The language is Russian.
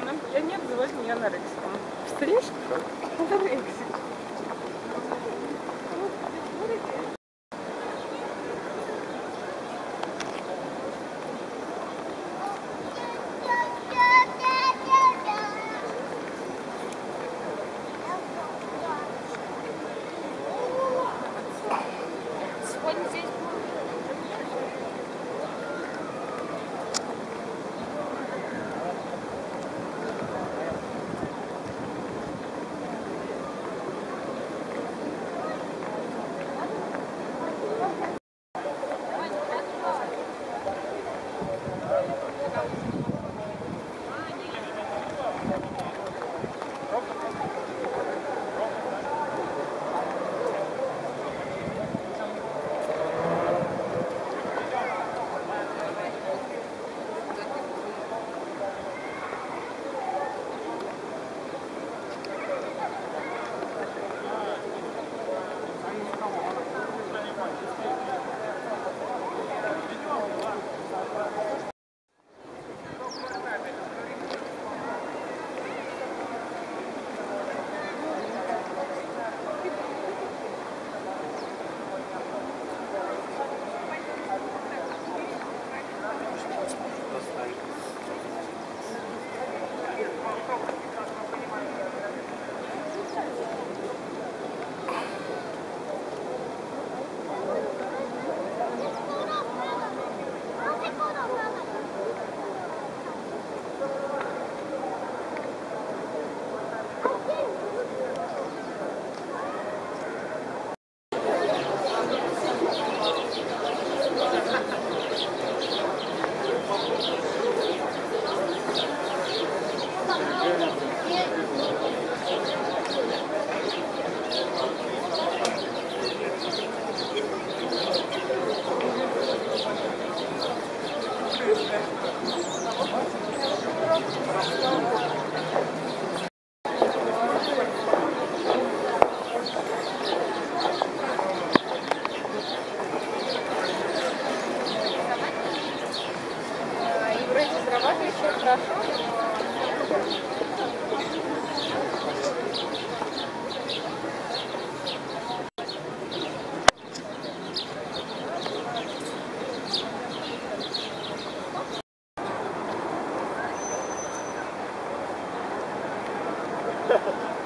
она, они обзывают меня анорексиком. Представляешь? Анорексик. Ha ha ha.